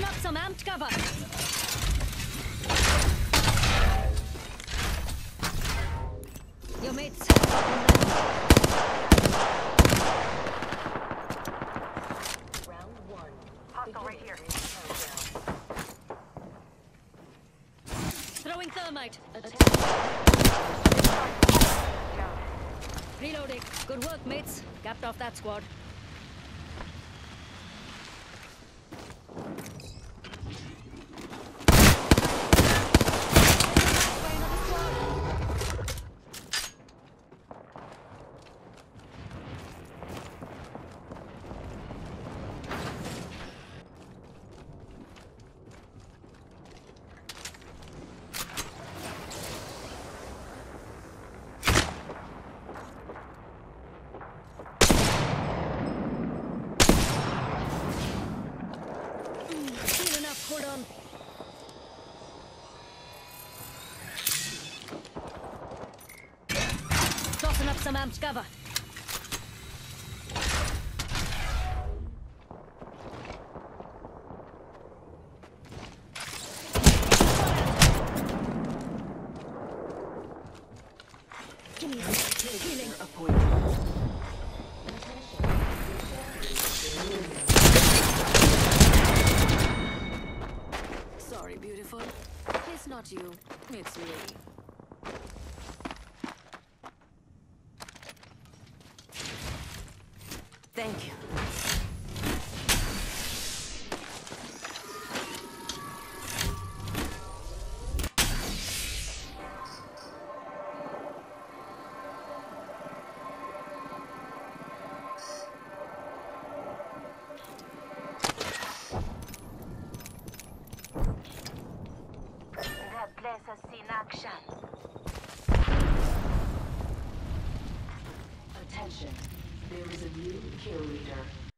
Tossing up some amped cover. Your mates. Round one. Hostile right here. Throwing thermite. Down. Reloading. Good work, mates. Capped off that squad. Hold on. Tossing up some amped cover. Give me this. Healing. Appointment. It's not you. It's me. Thank you. Action. Attention. There is a new kill leader.